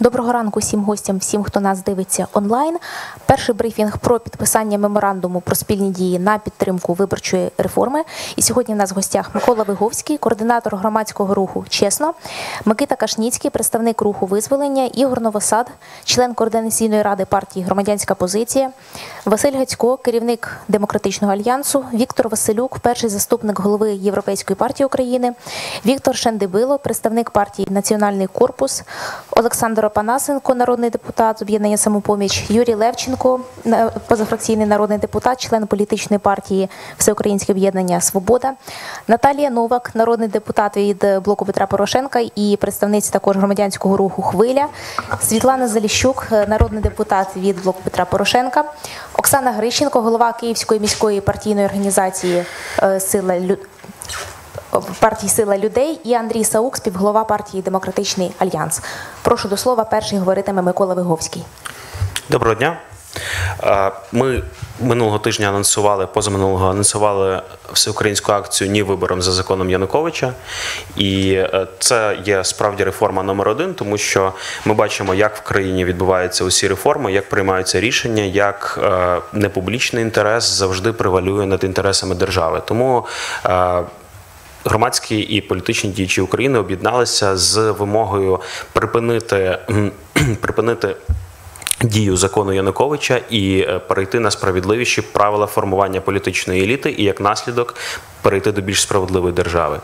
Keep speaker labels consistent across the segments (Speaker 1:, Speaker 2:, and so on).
Speaker 1: Доброго ранку всім гостям, всім, хто нас дивиться онлайн. Перший брифінг про підписання меморандуму про спільні дії на підтримку виборчої реформи. І сьогодні в нас в гостях Микола Виговський, координатор громадського руху Чесно, Микита Кашніцький, представник руху визволення, Ігор Новосад, член координаційної ради партії Громадянська позиція, Василь Гацько, керівник демократичного альянсу, Віктор Василюк, перший заступник голови Європейської партії України, Віктор Шендибило, представник партії Національний корпус, Олександр Опанасенко, народний депутат з об'єднання самопоміч, Юрій Левченко, на- позафракційний народний депутат, член політичної партії Всеукраїнське об'єднання Свобода, Наталія Новак, народний депутат від блоку Петра Порошенка і представниця також громадянського руху Хвиля, Світлана Заліщук, народний депутат від блоку Петра Порошенка, Оксана Грищенко, голова Київської міської партійної організації е, Сила Лю- партії Сила людей і Андрій Саук, співголова партії Демократичний Альянс. Прошу до слова, перший говоритиме Микола Виговський.
Speaker 2: Доброго дня. Ми минулого тижня анонсували, позаминулого анонсували всеукраїнську акцію Ні виборам за законом Януковича. І е, це є справді реформа номер один, тому що ми бачимо, як в країні відбуваються усі реформи, як приймаються рішення, як е, непублічний інтерес завжди превалює над інтересами держави. Тому е, громадські і політичні діячі України об'єдналися з вимогою припинити, припинити дію закону Януковича і е, перейти на справедливіші правила формування політичної еліти, і як наслідок перейти до більш справедливої держави.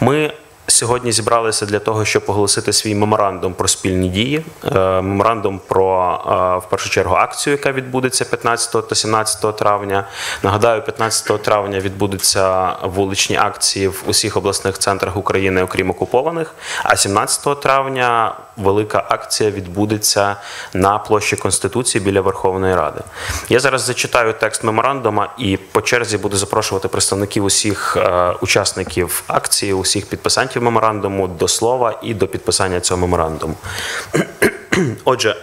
Speaker 2: Ми Сьогодні зібралися для того, щоб оголосити свій меморандум про спільні дії, е, меморандум про е, в першу чергу акцію, яка відбудеться 15 та 17 травня. Нагадаю, 15 травня відбудуться вуличні акції в усіх обласних центрах України, окрім окупованих. А 17 травня велика акція відбудеться на площі Конституції біля Верховної Ради. Я зараз зачитаю текст меморандума і по черзі буду запрошувати представників усіх е, учасників акції, усіх підписантів меморандуму до слова і до підписання цього меморандуму. Отже,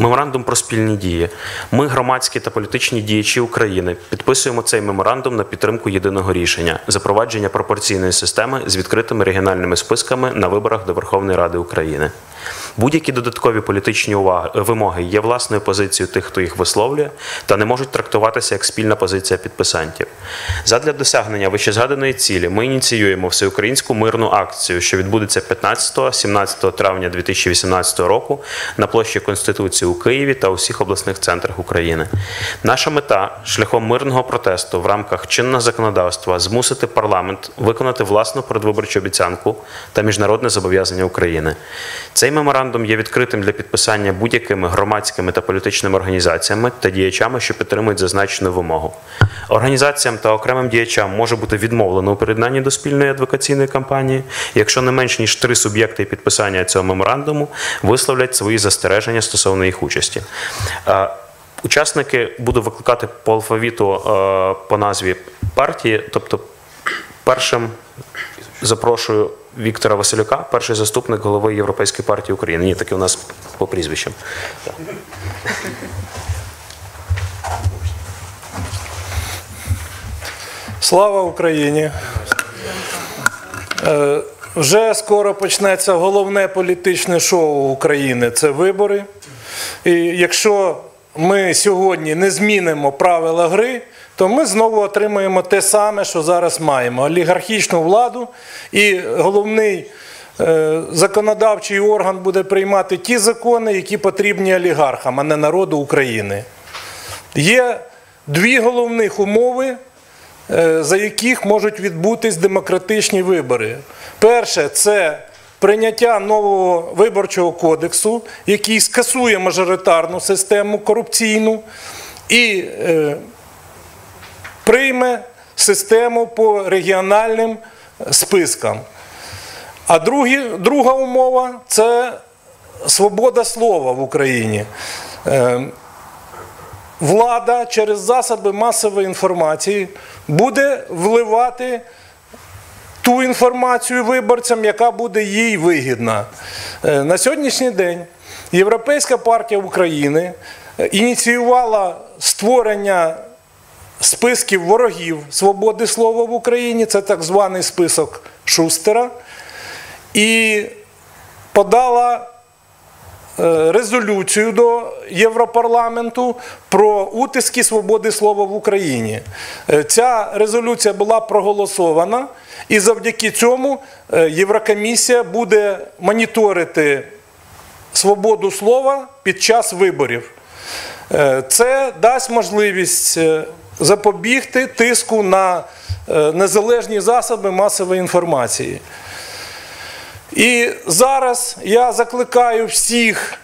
Speaker 2: Меморандум про спільні дії. Ми, громадські та політичні діячі України, підписуємо цей меморандум на підтримку єдиного рішення запровадження пропорційної системи з відкритими регіональними списками на виборах до Верховної Ради України. Будь-які додаткові політичні уваги, вимоги є власною позицією тих, хто їх висловлює, та не можуть трактуватися як спільна позиція підписантів. Задля досягнення вищезгаданої цілі ми ініціюємо всеукраїнську мирну акцію, що відбудеться 15-17 травня 2018 року на площі Конституції у Києві та усіх обласних центрах України. Наша мета шляхом мирного протесту в рамках чинного законодавства змусити парламент виконати власну передвиборчу обіцянку та міжнародне зобов'язання України. Цей меморандум є відкритим для підписання будь-якими громадськими та політичними організаціями та діячами, що підтримують зазначену вимогу. Організаціям та окремим діячам може бути відмовлено у приєднанні до спільної адвокаційної кампанії, якщо не менш ніж три суб'єкти підписання цього меморандуму висловлять свої застереження стосовно їх участі. Учасники буду викликати по алфавіту е, по назві партії, тобто першим запрошую Віктора Василюка, перший заступник голови Європейської партії України. Ні, таки у нас по прізвищам.
Speaker 3: Слава Україні! Е, Вже скоро почнеться головне політичне шоу України це вибори. І якщо ми сьогодні не змінимо правила гри, то ми знову отримаємо те саме, що зараз маємо: олігархічну владу, і головний е, законодавчий орган буде приймати ті закони, які потрібні олігархам, а не народу України. Є дві головних умови е, за яких можуть відбутись демократичні вибори. Перше це прийняття нового виборчого кодексу, який скасує мажоритарну систему корупційну і е, прийме систему по регіональним спискам. А другі, друга умова це свобода слова в Україні. Е, влада через засоби масової інформації буде вливати ту інформацію виборцям, яка буде їй вигідна. Е, На сьогоднішній день Європейська партія України е, ініціювала створення списків ворогів свободи слова в Україні, це так званий список Шустера, і подала е, резолюцію до Європарламенту про утиски свободи слова в Україні. Е, Ця резолюція була проголосована, і завдяки цьому е, Єврокомісія буде моніторити свободу слова під час виборів. Це дасть можливість запобігти тиску на е, незалежні засоби масової інформації. І зараз я закликаю всіх,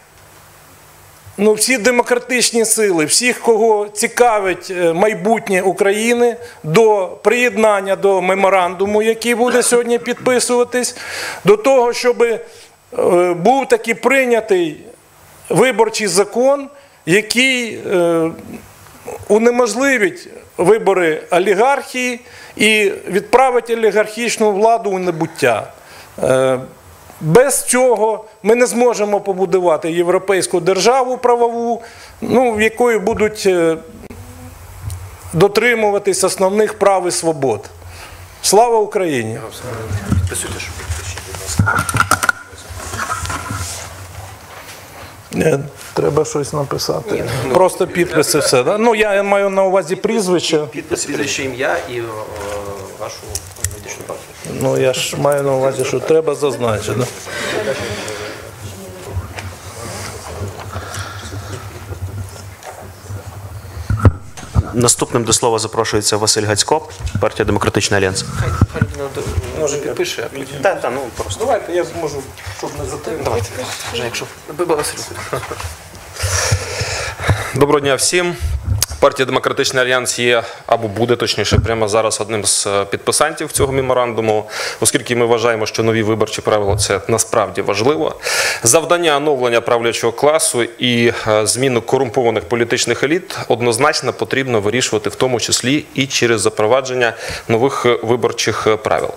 Speaker 3: ну, всі демократичні сили, всіх, кого цікавить е, майбутнє України, до приєднання до меморандуму, який буде сьогодні підписуватись, до того, щоб е, був такий прийнятий виборчий закон, який унеможливить вибори олігархії і відправить олігархічну владу у небуття. Е, Без цього ми не зможемо побудувати європейську державу правову, ну, в якої будуть е, дотримуватись основних прав і свобод. Слава Україні! Ні, треба щось написати. Просто підписи все. Да? Ну, я маю на увазі прізвище.
Speaker 4: Підпис, прізвище, ім'я і о, вашу політичну партію.
Speaker 3: Ну, я ж маю на увазі, що треба зазначити. Да?
Speaker 2: Наступним до слова запрошується Василь Гацько, партія Демократичний Альянс.
Speaker 4: Хай хай людина може підпише, а потім.
Speaker 2: Так, так, ну просто.
Speaker 3: Давайте я зможу, щоб не затримати.
Speaker 4: Давайте. Вже якщо Василь.
Speaker 5: Доброго дня всім. Партія Демократичний Альянс є або буде точніше прямо зараз одним з е, підписантів цього меморандуму, оскільки ми вважаємо, що нові виборчі правила це насправді важливо. Завдання оновлення правлячого класу і е, зміну корумпованих політичних еліт однозначно потрібно вирішувати, в тому числі і через запровадження нових е, виборчих правил.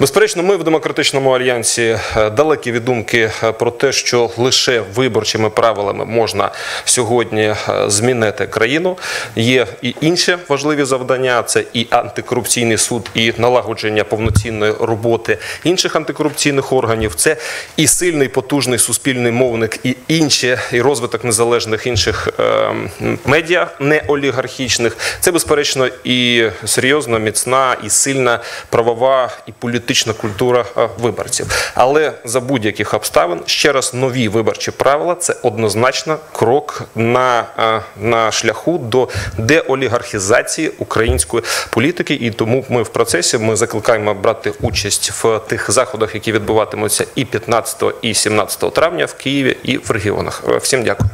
Speaker 5: Безперечно, ми в демократичному альянсі далекі від думки про те, що лише виборчими правилами можна сьогодні змінити країну. Є і інші важливі завдання: це і антикорупційний суд, і налагодження повноцінної роботи інших антикорупційних органів. Це і сильний потужний суспільний мовник, і інші, і розвиток незалежних інших е, м, медіа неолігархічних. Це безперечно і серйозна, міцна, і сильна правова і політична культура е, виборців. Але за будь-яких обставин ще раз нові виборчі правила це однозначно крок на, е, на шляху до деолігархізації української політики. І тому ми в процесі ми закликаємо брати участь в тих заходах, які відбуватимуться і 15, і 17 травня в Києві і в регіонах. Всім дякую.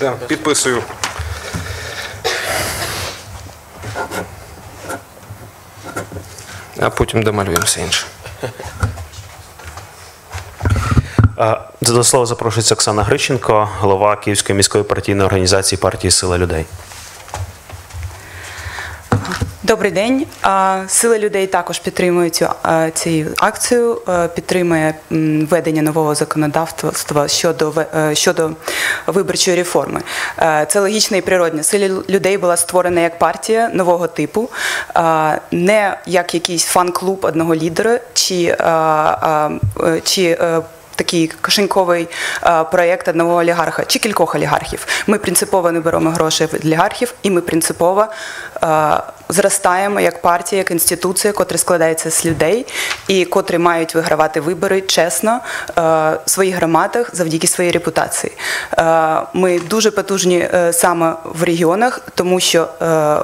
Speaker 5: Да, підписую. А потім домалюємо все інше.
Speaker 2: До слова запрошується Оксана Грищенко, голова Київської міської партійної організації партії Сила людей.
Speaker 6: Добрий день. Сила людей також підтримує цю, цю акцію, е, підтримує введення нового законодавства щодо е, щодо виборчої реформи. Е, Це логічно і природне. Сила людей була створена як партія нового типу, не як якийсь фан-клуб одного лідера чи, чи такий кишеньковий е, проєкт одного олігарха чи кількох олігархів. Ми принципово не беремо гроші від олігархів, і ми принципово е, зростаємо як партія, як інституція, котра складається з людей і котрі мають вигравати вибори чесно е, в своїх громадах завдяки своїй репутації. Ми дуже потужні саме в регіонах, тому що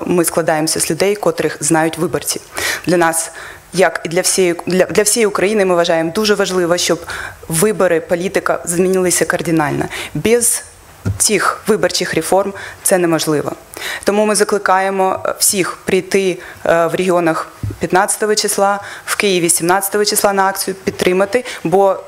Speaker 6: ми складаємося з людей, котрих знають виборці. Для нас як і для всієї для, для всієї України ми вважаємо дуже важливо, щоб вибори, політика змінилися кардинально. Без цих виборчих реформ це неможливо. Тому ми закликаємо е, всіх прийти е, в регіонах 15 числа, в Києві 17 числа на акцію, підтримати, бо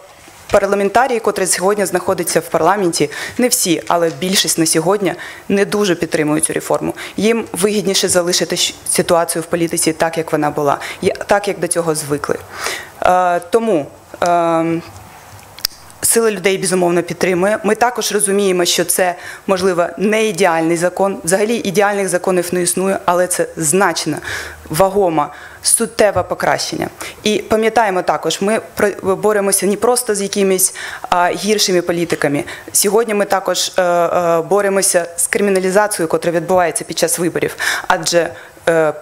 Speaker 6: Парламентарії, котрі сьогодні знаходяться в парламенті, не всі, але більшість на сьогодні не дуже підтримують цю реформу. Їм вигідніше залишити ситуацію в політиці так, як вона була, так як до цього звикли. Е, тому. Сила людей безумовно підтримує. Ми також розуміємо, що це можливо не ідеальний закон. Взагалі ідеальних законів не існує, але це значно вагома суттєве покращення. І пам'ятаємо також, ми боремося не просто з якимись гіршими політиками. Сьогодні ми також е, е, боремося з криміналізацією, яка відбувається під час виборів. Адже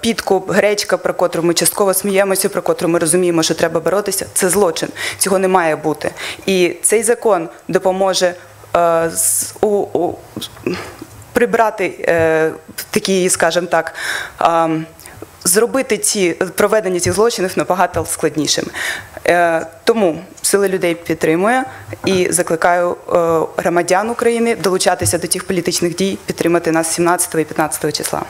Speaker 6: підкуп, гречка, про котру ми частково сміємося, про котру ми розуміємо, що треба боротися, це злочин. Цього не має бути. І цей закон допоможе е, у, у, прибрати е, такі, скажімо так. Зробити ці проведення цих злочинів набагато складнішими. Е, тому сили людей підтримує і закликаю е, громадян України долучатися до цих політичних дій, підтримати нас 17 і 15 числа.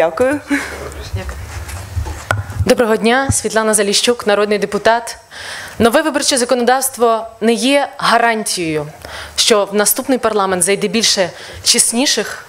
Speaker 6: Дякую.
Speaker 7: Доброго дня, Світлана Заліщук, народний депутат. Нове виборче законодавство не є гарантією, що в наступний парламент зайде більше чесніших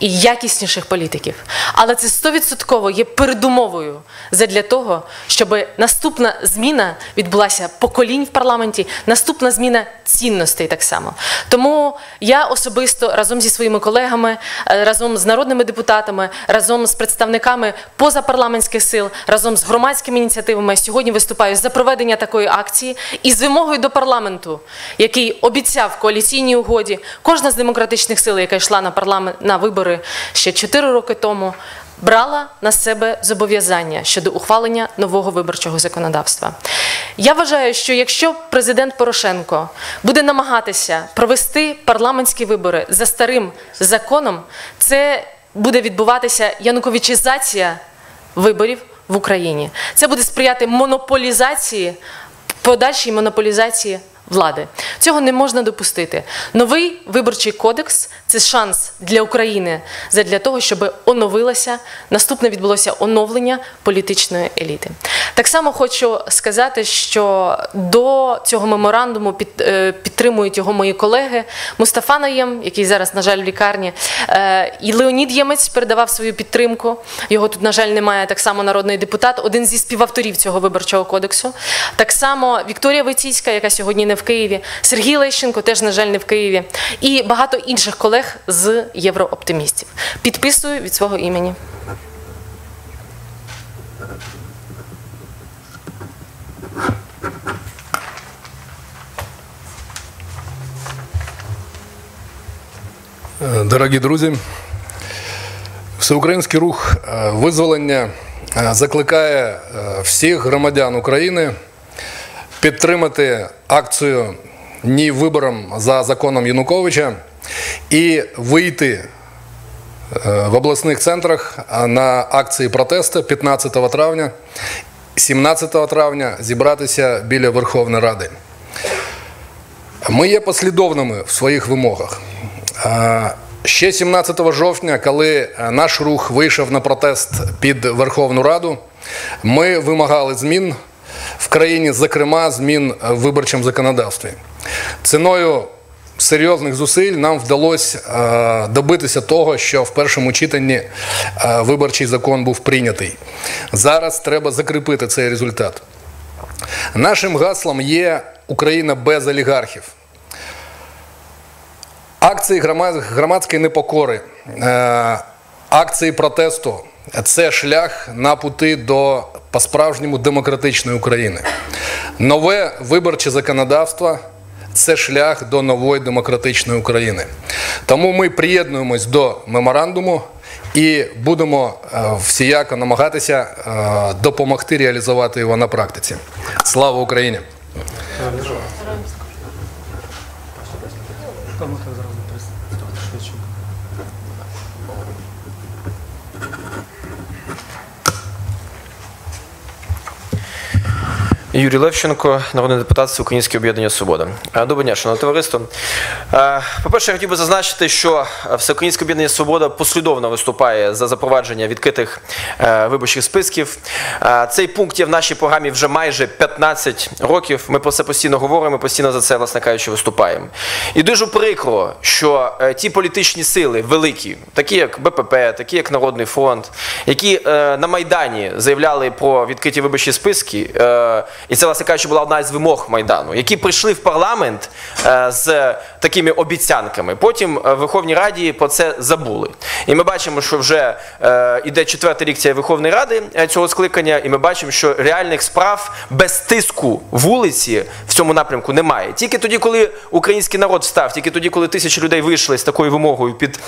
Speaker 7: і якісніших політиків. Але це стовідсотково є передумовою задля того, щоб наступна зміна відбулася поколінь в парламенті, наступна зміна цінностей так само. Тому я особисто разом зі своїми колегами, е, разом з народними депутатами, разом з представниками позапарламентських сил, разом з громадськими ініціативами сьогодні виступаю за проведення такої акції і з вимогою до парламенту, який обіцяв в коаліційній угоді, кожна з демократичних сил, яка йшла на парламент на вибори ще 4 роки тому. Брала на себе зобов'язання щодо ухвалення нового виборчого законодавства. Я вважаю, що якщо президент Порошенко буде намагатися провести парламентські вибори за старим законом, це буде відбуватися януковичізація виборів в Україні. Це буде сприяти монополізації, подальшій монополізації влади. Цього не можна допустити. Новий виборчий кодекс це шанс для України для того, щоб оновилося, наступне відбулося оновлення політичної еліти. Так само хочу сказати, що до цього меморандуму під, е, підтримують його мої колеги Мустафа Наєм, який зараз, на жаль, в лікарні, е, і Леонід Ємець передавав свою підтримку. Його тут, на жаль, немає. Так само народний депутат, один зі співавторів цього виборчого кодексу. Так само Вікторія Войціцька, яка сьогодні не в Києві, Сергій Лещенко, теж, на жаль, не в Києві, і багато інших колег з єврооптимістів. Підписую від свого імені.
Speaker 8: Дорогі друзі, всеукраїнський рух е, визволення е, закликає е, всіх громадян України підтримати акцію Ні виборам за законом Януковича і вийти е, в обласних центрах на акції протесту 15 травня, 17 травня зібратися біля Верховної Ради. Ми є послідовними в своїх вимогах. Ще 17 жовтня, коли е, наш рух вийшов на протест під Верховну Раду, ми вимагали змін в країні, зокрема змін в виборчому законодавстві. Ціною серйозних зусиль нам вдалося е, добитися того, що в першому читанні е, виборчий закон був прийнятий. Зараз треба закріпити цей результат. Нашим гаслом є Україна без олігархів. Акції громадської непокори, е, акції протесту це шлях на пути до по-справжньому демократичної України. Нове виборче законодавство це шлях до нової демократичної України. Тому ми приєднуємось до меморандуму і будемо е, всіяко намагатися е, допомогти реалізувати його на практиці. Слава Україні!
Speaker 4: Юрій Левченко, народний депутат Всеукраїнське об'єднання Свобода. Е, Доброго дня, шановне товариство. Е, По-перше, я хотів би зазначити, що Всеукраїнське об'єднання Свобода послідовно виступає за запровадження відкритих е, виборчих списків. Цей пункт є в нашій програмі вже майже 15 років. Ми про це постійно говоримо, постійно за це, власне кажучи, виступаємо. І дуже прикро, що ті політичні сили великі, такі як БПП, такі як Народний фронт, які на Майдані заявляли про відкриті виборчі списки, і це, власне кажучи, була одна із вимог Майдану, які прийшли в парламент е, з такими обіцянками. Потім е, в Верховній Раді про це забули. І ми бачимо, що вже е, іде четвертий рік цієї Верховної Ради е, цього скликання, і ми бачимо, що реальних справ без тиску вулиці в цьому напрямку немає. Тільки тоді, коли український народ встав, тільки тоді, коли тисячі людей вийшли з такою вимогою під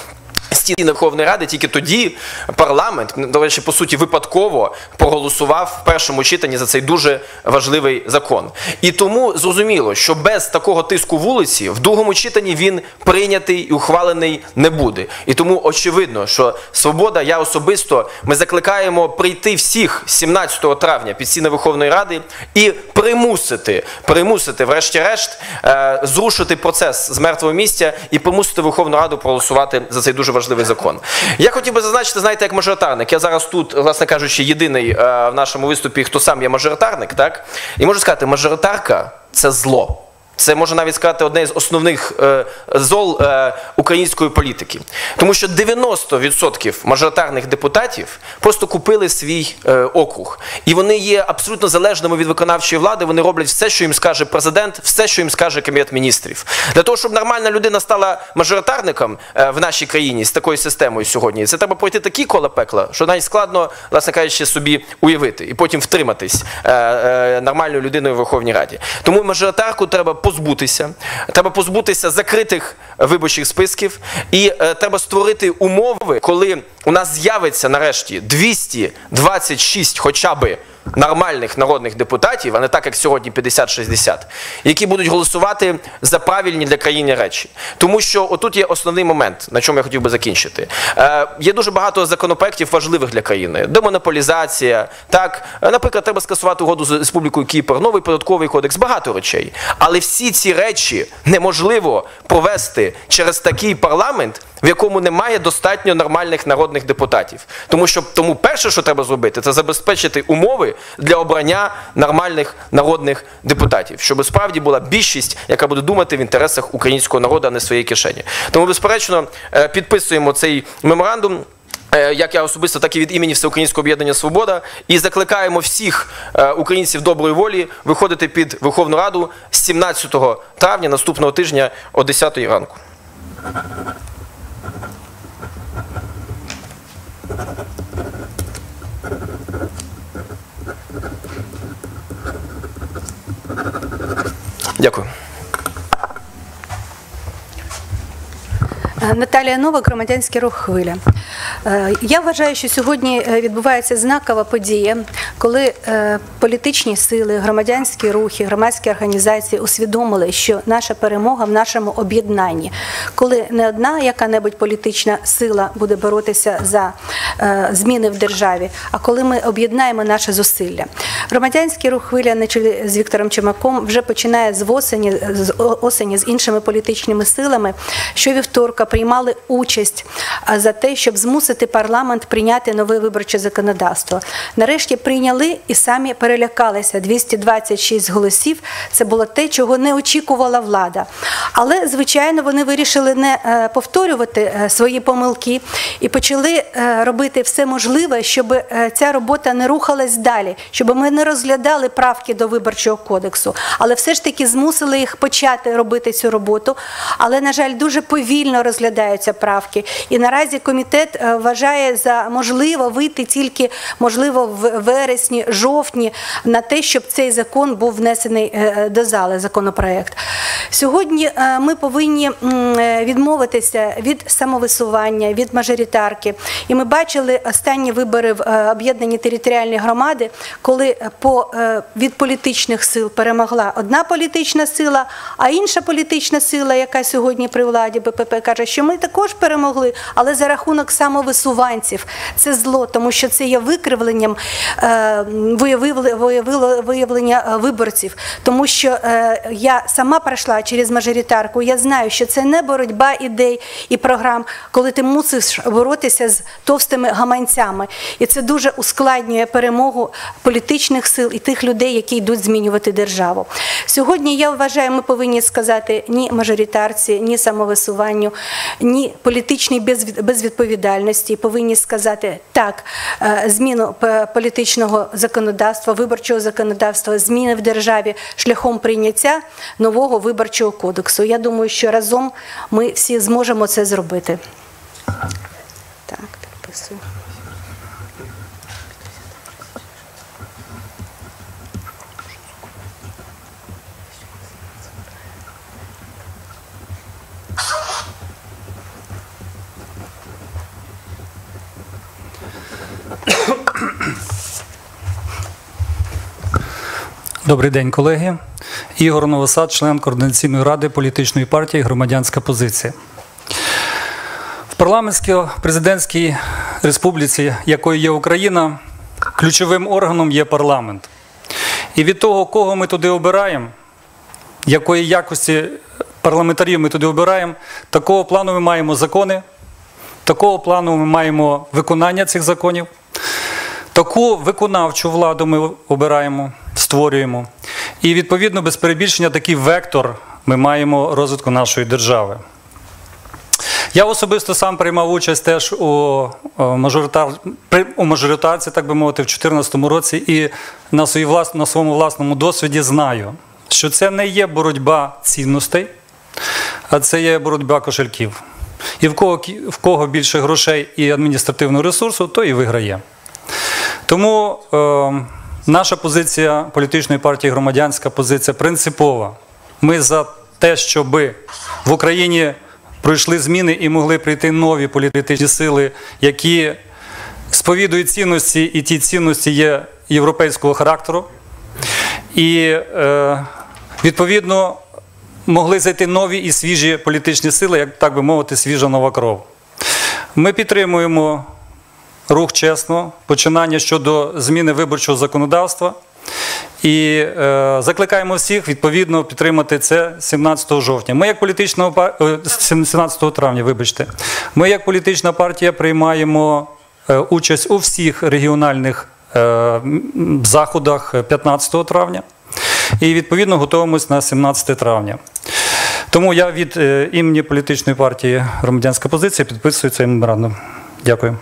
Speaker 4: стіни Верховної Ради, тільки тоді парламент, до речі, по суті, випадково проголосував в першому читанні за цей дуже важливий закон. І тому зрозуміло, що без такого тиску вулиці в другому читанні він прийнятий і ухвалений не буде. І тому очевидно, що свобода, я особисто, ми закликаємо прийти всіх 17 травня під стіни Верховної Ради і примусити, примусити, врешті-решт, е, зрушити процес з мертвого місця і примусити Верховну Раду проголосувати за цей дуже важливий закон. Я хотів би зазначити, знаєте, як мажоритарник. Я зараз тут, власне кажучи, єдиний е, в нашому виступі, хто сам є мажоритарник, так? І можу сказати, мажоритарка це зло. Це можна навіть сказати одне з основних е, зол е, української політики. Тому що 90% мажоритарних депутатів просто купили свій е, округ. І вони є абсолютно залежними від виконавчої влади. Вони роблять все, що їм скаже президент, все, що їм скаже кабінет міністрів. Для того, щоб нормальна людина стала мажоритарником в нашій країні з такою системою сьогодні, це треба пройти такі кола пекла, що навіть складно, власне кажучи, собі уявити і потім втриматись нормальною людиною в Верховній Раді. Тому мажоритарку треба позбутися. Треба позбутися закритих виборчих списків, і е, треба створити умови, коли у нас з'явиться нарешті 226 хоча би нормальних народних депутатів, а не так, як сьогодні 50-60, які будуть голосувати за правильні для країни речі. Тому що отут є основний момент, на чому я хотів би закінчити. Е, є дуже багато законопроєктів важливих для країни. Демонополізація, так, наприклад, треба скасувати угоду з Республікою Кіпр, новий податковий кодекс, багато речей. Але всі ці речі неможливо провести через такий парламент, в якому немає достатньо нормальних народних депутатів. Тому що тому перше, що треба зробити, це забезпечити умови для обрання нормальних народних депутатів, щоб справді була більшість, яка буде думати в інтересах українського народу, а не своєї кишені. Тому, безперечно, е, підписуємо цей меморандум. е, Як я особисто, так і від імені Всеукраїнського об'єднання Свобода, і закликаємо всіх е, українців доброї волі виходити під Верховну Раду з 17 травня наступного тижня о 10 ранку. Дякую.
Speaker 9: Наталія Новак, громадянський рух хвиля. Е, Я вважаю, що сьогодні е, відбувається знакова подія, коли е, політичні сили, громадянські рухи, громадські організації усвідомили, що наша перемога в нашому об'єднанні, коли не одна яка-небудь політична сила буде боротися за е, зміни в державі, а коли ми об'єднаємо наші зусилля. Громадянський рух хвиля на чолі з Віктором Чемаком вже починає з осені з іншими політичними силами, що вівторка приймали участь за те, щоб змусити парламент прийняти нове виборче законодавство. Нарешті прийняли і самі перелякалися. 226 голосів. Це було те, чого не очікувала влада. Але, звичайно, вони вирішили не е, повторювати е, свої помилки і почали е, робити все можливе, щоб е, ця робота не рухалась далі, щоб ми не розглядали правки до виборчого кодексу, але все ж таки змусили їх почати робити цю роботу. Але, на жаль, дуже повільно розглядаються правки. І наразі комітет е, вважає за можливо вийти тільки можливо в вересні, жовтні на те, щоб цей закон був внесений е, до зали. Законопроект сьогодні. е, Ми повинні е, відмовитися від самовисування, від мажоритарки. І ми бачили останні вибори в е, об'єднані територіальні громади, коли е, по е, від політичних сил перемогла одна політична сила, а інша політична сила, яка сьогодні при владі БПП, каже, що ми також перемогли, але за рахунок самовисуванців. Це зло, тому що це є викривленням е, виявлення е, виборців. Тому що е, я сама пройшла через мажоритарку, я знаю, що це не боротьба ідей і програм, коли ти мусиш боротися з товстими гаманцями. І це дуже ускладнює перемогу політичних сил і тих людей, які йдуть змінювати державу. Сьогодні я вважаю, ми повинні сказати ні мажоритарці, ні самовисуванню, ні політичній безвідповідальності. Повинні сказати так, е, зміну політичного законодавства, виборчого законодавства, зміни в державі шляхом прийняття нового виборчого кодексу. Я думаю, що разом ми всі зможемо це зробити. Так, підписую.
Speaker 10: Добрий день, колеги. Ігор Новосад, член Координаційної ради політичної партії Громадянська позиція. В парламентсько-президентській республіці, якою є Україна, ключовим органом є парламент. І від того, кого ми туди обираємо, якої якості парламентарів ми туди обираємо, такого плану ми маємо закони, такого плану ми маємо виконання цих законів. Таку виконавчу владу ми обираємо, створюємо. І відповідно, без перебільшення, такий вектор ми маємо розвитку нашої держави. Я особисто сам приймав участь теж у, мажоритар... у мажоритарці, так би мовити, в 2014 році, і на, своїй влас... на своєму власному досвіді знаю, що це не є боротьба цінностей, а це є боротьба кошельків. І в кого, в кого більше грошей і адміністративного ресурсу, то і виграє. Тому е, наша позиція політичної партії громадянська позиція принципова. Ми за те, щоб в Україні пройшли зміни і могли прийти нові політичні сили, які сповідують цінності, і ті цінності є європейського характеру. І е, відповідно могли зайти нові і свіжі політичні сили, як так би мовити, свіжа нова кров. Ми підтримуємо рух чесно, починання щодо зміни виборчого законодавства. І е, закликаємо всіх відповідно підтримати це 17 жовтня. Ми як політична пар- е, 17 травня, вибачте. Ми як політична партія приймаємо е, участь у всіх регіональних е, заходах 15 травня. І відповідно готуємось на 17 травня. Тому я від е, імені політичної партії громадянська позиція підписую цей меморандум. Дякую.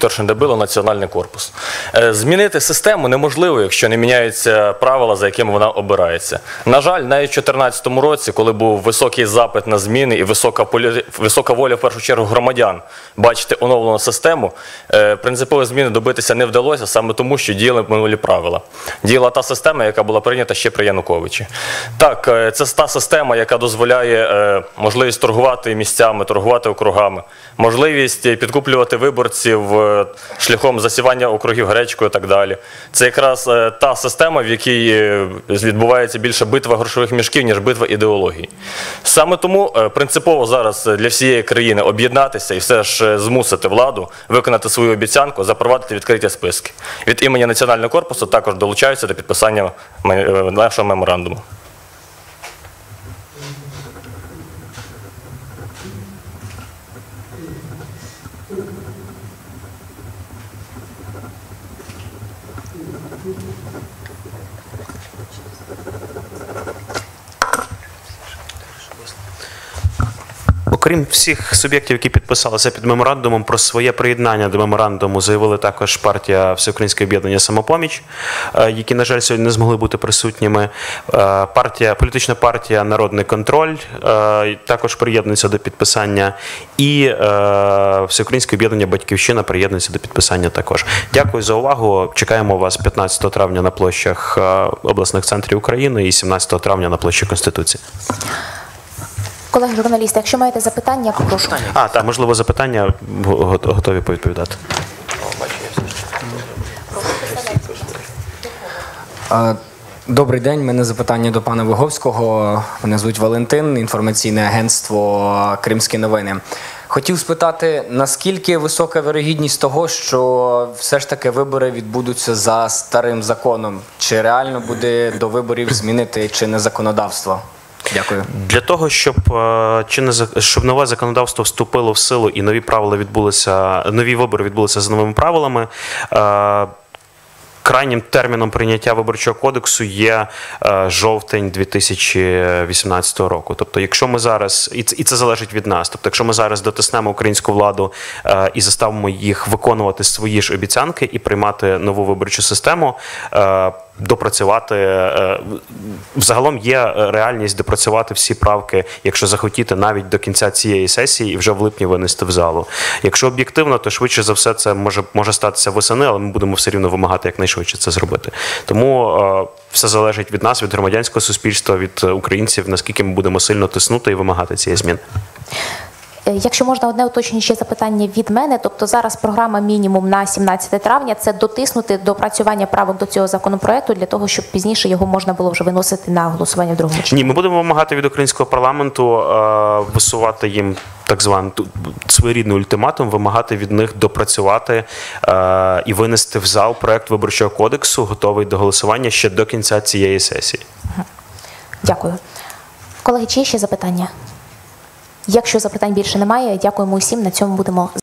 Speaker 11: Віктор Шендебило, Національний корпус. Е, Змінити систему неможливо, якщо не міняються правила, за якими вона обирається. На жаль, навіть у 2014 році, коли був високий запит на зміни і висока, полі... висока воля, в першу чергу, громадян бачити оновлену систему, е, принципові зміни добитися не вдалося саме тому, що діяли минулі правила. Діяла та система, яка була прийнята ще при Януковичі. Так, е, це та система, яка дозволяє можливість торгувати місцями, торгувати округами, можливість підкуплювати виборців шляхом засівання округів гречкою і так далі. Це якраз е, та система, в якій е, відбувається більше битва грошових мішків, ніж битва ідеологій. Саме тому е, принципово зараз для всієї країни об'єднатися і все ж е, змусити владу виконати свою обіцянку, запровадити відкриті списки. Від імені Національного корпусу також долучаюся до підписання е, нашого меморандуму. Thank you.
Speaker 2: Окрім всіх суб'єктів, які підписалися під меморандумом, про своє приєднання до меморандуму заявили також партія Всеукраїнське об'єднання Самопоміч, е, які, на жаль, сьогодні не змогли бути присутніми. Е, Партія, політична партія Народний контроль е, також приєднується до підписання, і Всеукраїнське об'єднання Батьківщина приєднується до підписання також. Дякую за увагу. Чекаємо вас 15 травня на площах обласних центрів України і 17 травня на площі Конституції.
Speaker 1: Колеги журналісти, якщо маєте запитання, прошу.
Speaker 2: А, так, можливо, запитання го- готові повідповідати.
Speaker 12: Добрий день. Мене запитання до пана Виговського. Мене звуть Валентин, інформаційне агентство Кримські новини. Хотів спитати, наскільки висока вірогідність того, що все ж таки вибори відбудуться за старим законом? Чи реально буде до виборів змінити чинне законодавство? Дякую.
Speaker 2: Для того, щоб, е, чинне зак- щоб нове законодавство вступило в силу і нові правила відбулися, нові вибори відбулися за новими правилами. е, Крайнім терміном прийняття виборчого кодексу є е, жовтень 2018 року. Тобто, якщо ми зараз, і це, і це залежить від нас, тобто, якщо ми зараз дотиснемо українську владу е, і заставимо їх виконувати свої ж обіцянки і приймати нову виборчу систему, е, допрацювати е, взагалом є е, реальність допрацювати всі правки, якщо захотіти, навіть до кінця цієї сесії і вже в липні винести в залу. Якщо об'єктивно, то швидше за все це може може статися восени, але ми будемо все рівно вимагати якнайшвидше це зробити. Тому е, все залежить від нас, від громадянського суспільства, від українців, наскільки ми будемо сильно тиснути і вимагати цієї зміни.
Speaker 1: Е, Якщо можна одне уточнююче запитання від мене, тобто зараз програма мінімум на 17 травня це дотиснути до опрацювання правок до цього законопроекту для того, щоб пізніше його можна було вже виносити на голосування в другому читанні.
Speaker 2: Ні, ми будемо вимагати від українського парламенту е, висувати їм так званий своєрідний ультиматум, вимагати від них допрацювати е, і винести в зал проект виборчого кодексу, готовий до голосування ще до кінця цієї сесії.
Speaker 1: Дякую. Колеги, чи є ще запитання? Якщо запитань більше немає, дякуємо усім. На цьому будемо